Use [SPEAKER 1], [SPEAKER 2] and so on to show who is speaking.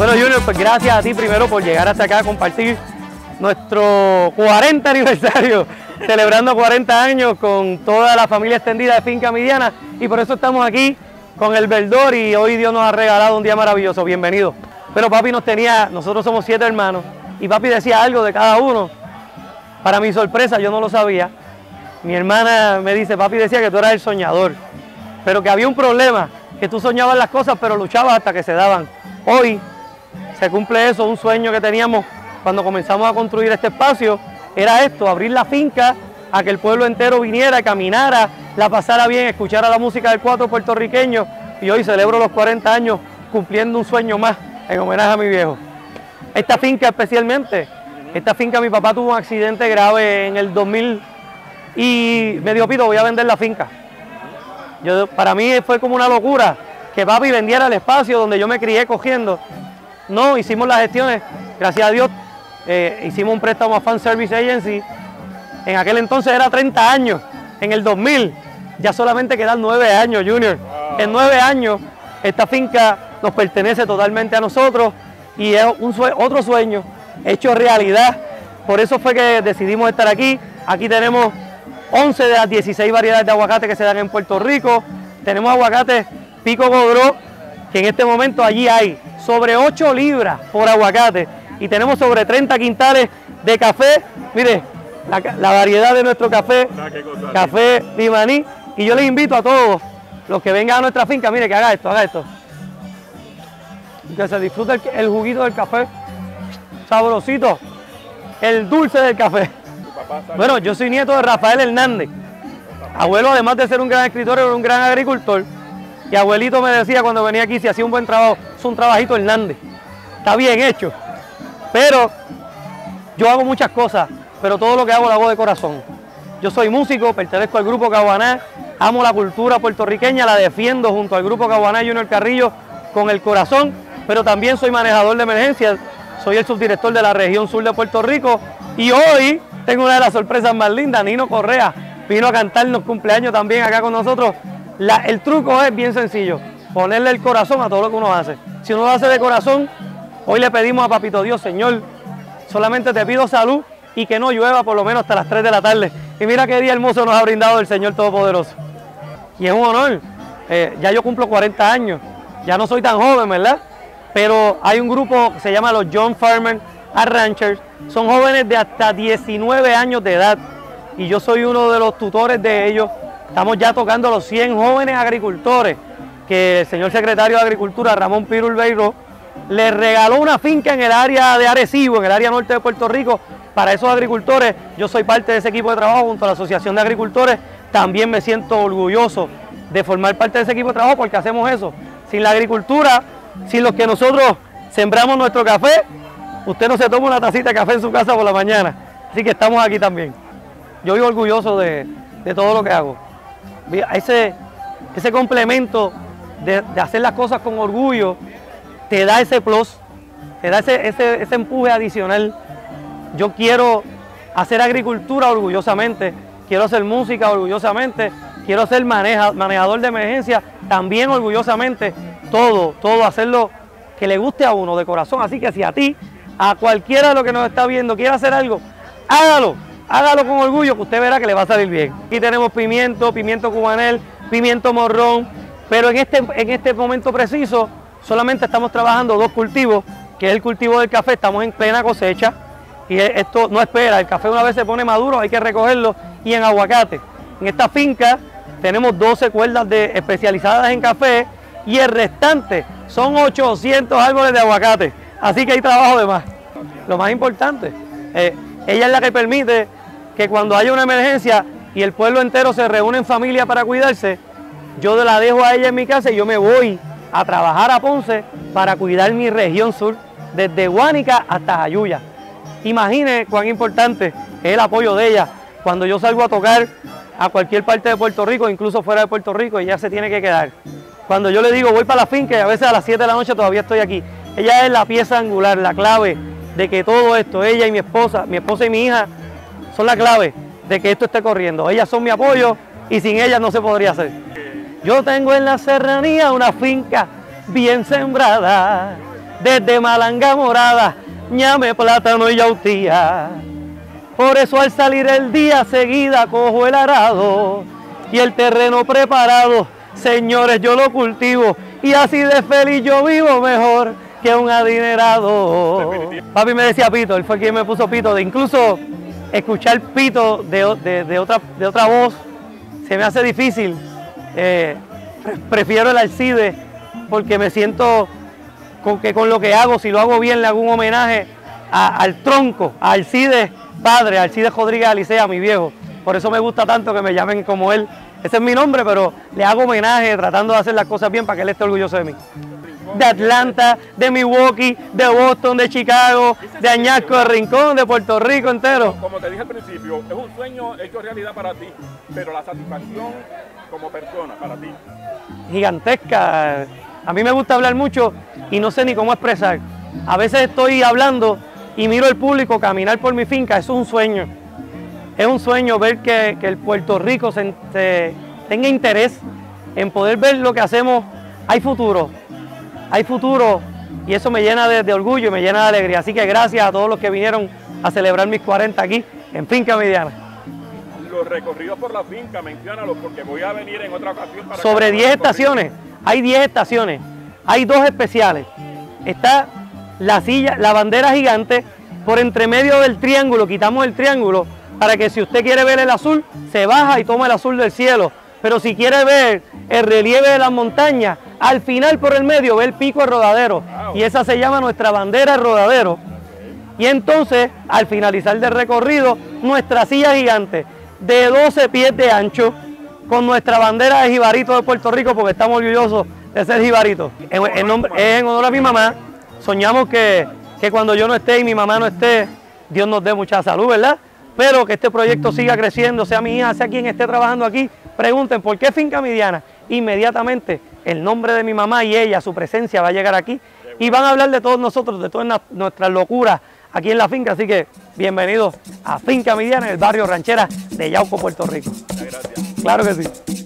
[SPEAKER 1] Bueno, Junior, pues gracias a ti primero por llegar hasta acá a compartir nuestro 40 aniversario, celebrando 40 años con toda la familia extendida de Finca Midiana y por eso estamos aquí con el Verdor y hoy Dios nos ha regalado un día maravilloso, bienvenido. Pero papi nos tenía, nosotros somos siete hermanos y papi decía algo de cada uno. Para mi sorpresa yo no lo sabía. Mi hermana me dice, papi decía que tú eras el soñador, pero que había un problema, que tú soñabas las cosas pero luchabas hasta que se daban. Hoy se cumple eso, un sueño que teníamos cuando comenzamos a construir este espacio, era esto, abrir la finca a que el pueblo entero viniera, caminara, la pasara bien, escuchara la música del cuatro puertorriqueño y hoy celebro los 40 años cumpliendo un sueño más en homenaje a mi viejo. Esta finca especialmente, esta finca mi papá tuvo un accidente grave en el 2000 y me dijo, Pito, voy a vender la finca. Yo, para mí fue como una locura que papi vendiera el espacio donde yo me crié cogiendo no, hicimos las gestiones, gracias a Dios, eh, hicimos un préstamo a Fan Service Agency. En aquel entonces era 30 años, en el 2000 ya solamente quedan 9 años, Junior. En 9 años esta finca nos pertenece totalmente a nosotros y es un otro sueño hecho realidad. Por eso fue que decidimos estar aquí. Aquí tenemos 11 de las 16 variedades de aguacate que se dan en Puerto Rico. Tenemos aguacate Pico Godró, que en este momento allí hay sobre 8 libras por aguacate y tenemos sobre 30 quintales de café. Mire, la, variedad de nuestro café, ah, café limaní. Y yo les invito a todos los que vengan a nuestra finca, mire, que haga esto, haga esto. Que se disfrute el, juguito del café, sabrosito, el dulce del café. Bueno, yo soy nieto de Rafael Hernández. Abuelo, además de ser un gran escritor, era un gran agricultor. Y abuelito me decía cuando venía aquí, si hacía un buen trabajo, es un trabajito Hernández. Está bien hecho. Pero yo hago muchas cosas, pero todo lo que hago lo hago de corazón. Yo soy músico, pertenezco al grupo Caguaná, amo la cultura puertorriqueña, la defiendo junto al grupo Caguaná Junior Carrillo con el corazón, pero también soy manejador de emergencias, soy el subdirector de la región sur de Puerto Rico y hoy tengo una de las sorpresas más lindas, Nino Correa vino a cantarnos cumpleaños también acá con nosotros el truco es bien sencillo, ponerle el corazón a todo lo que uno hace. Si uno lo hace de corazón, hoy le pedimos a Papito Dios, Señor, solamente te pido salud y que no llueva por lo menos hasta las 3 de la tarde. Y mira qué día hermoso nos ha brindado el Señor Todopoderoso. Y es un honor. Eh, ya yo cumplo 40 años, ya no soy tan joven, ¿verdad? Pero hay un grupo que se llama los John Farmer Ranchers. Son jóvenes de hasta 19 años de edad y yo soy uno de los tutores de ellos Estamos ya tocando los 100 jóvenes agricultores que el señor secretario de Agricultura, Ramón Pirul Beiro, le regaló una finca en el área de Arecibo, en el área norte de Puerto Rico, para esos agricultores. Yo soy parte de ese equipo de trabajo junto a la Asociación de Agricultores. También me siento orgulloso de formar parte de ese equipo de trabajo porque hacemos eso. Sin la agricultura, sin los que nosotros sembramos nuestro café, usted no se toma una tacita de café en su casa por la mañana. Así que estamos aquí también. Yo vivo orgulloso de, de todo lo que hago ese, ese complemento de, hacer las cosas con orgullo te da ese plus, te da ese, ese, empuje adicional. Yo quiero hacer agricultura orgullosamente, quiero hacer música orgullosamente, quiero ser manejador de emergencia también orgullosamente, todo, todo hacerlo que le guste a uno de corazón. Así que si a ti, a cualquiera de los que nos está viendo, quiere hacer algo, hágalo hágalo con orgullo que usted verá que le va a salir bien. Aquí tenemos pimiento, pimiento cubanel, pimiento morrón, pero en este, en este momento preciso solamente estamos trabajando dos cultivos, que es el cultivo del café, estamos en plena cosecha y esto no espera, el café una vez se pone maduro hay que recogerlo y en aguacate. En esta finca tenemos 12 cuerdas de, especializadas en café y el restante son 800 árboles de aguacate, así que hay trabajo de más. Lo más importante, eh, ella es la que permite que cuando haya una emergencia y el pueblo entero se reúne en familia para cuidarse, yo la dejo a ella en mi casa y yo me voy a trabajar a Ponce para cuidar mi región sur, desde Guánica hasta Jayuya. Imagine cuán importante es el apoyo de ella. Cuando yo salgo a tocar a cualquier parte de Puerto Rico, incluso fuera de Puerto Rico, ella se tiene que quedar. Cuando yo le digo voy para la finca y a veces a las 7 de la noche todavía estoy aquí, ella es la pieza angular, la clave de que todo esto, ella y mi esposa, mi esposa y mi hija, son la clave de que esto esté corriendo. Ellas son mi apoyo y sin ellas no se podría hacer. Yo tengo en la serranía una finca bien sembrada, desde malanga morada, ñame, plátano y yautía. Por eso al salir el día seguida cojo el arado y el terreno preparado, señores, yo lo cultivo y así de feliz yo vivo mejor que un adinerado. Papi me decía Pito, él fue quien me puso Pito, de incluso escuchar Pito de, otra, de otra voz se me hace difícil. Eh, prefiero el Alcide porque me siento con que con lo que hago, si lo hago bien, le hago un homenaje al tronco, a Alcide padre, Alcide Rodríguez Alicea, mi viejo. Por eso me gusta tanto que me llamen como él. Ese es mi nombre, pero le hago homenaje tratando de hacer las cosas bien para que él esté orgulloso de mí de Atlanta, de Milwaukee, de Boston, de Chicago, de Añasco, de Rincón, de Puerto Rico entero.
[SPEAKER 2] Como te dije al principio, es un sueño hecho realidad para ti, pero la satisfacción como persona para ti.
[SPEAKER 1] Gigantesca. A mí me gusta hablar mucho y no sé ni cómo expresar. A veces estoy hablando y miro al público caminar por mi finca, eso es un sueño. Es un sueño ver que, el Puerto Rico se, tenga interés en poder ver lo que hacemos. Hay futuro, hay futuro y eso me llena de, orgullo y me llena de alegría. Así que gracias a todos los que vinieron a celebrar mis 40 aquí en Finca Mediana.
[SPEAKER 2] Los recorridos por la finca, menciónalos porque voy a venir en otra ocasión para...
[SPEAKER 1] Sobre 10 estaciones, hay 10 estaciones, hay dos especiales. Está la silla, la bandera gigante, por entre medio del triángulo, quitamos el triángulo, para que si usted quiere ver el azul, se baja y toma el azul del cielo. Pero si quiere ver el relieve de las montañas, al final por el medio ve el pico de rodadero y esa se llama nuestra bandera de rodadero. Y entonces, al finalizar del recorrido, nuestra silla gigante de 12 pies de ancho, con nuestra bandera de Jibarito de Puerto Rico, porque estamos orgullosos de ser Jibarito. En, nombre, en honor a mi mamá, soñamos que, que cuando yo no esté y mi mamá no esté, Dios nos dé mucha salud, ¿verdad? Pero que este proyecto siga creciendo, sea mi hija, sea quien esté trabajando aquí, pregunten por qué Finca Midiana. Inmediatamente el nombre de mi mamá y ella, su presencia va a llegar aquí y van a hablar de todos nosotros, de todas nuestras locuras aquí en la finca. Así que bienvenidos a Finca Midiana, en el barrio Ranchera de Yauco, Puerto Rico. Claro que sí.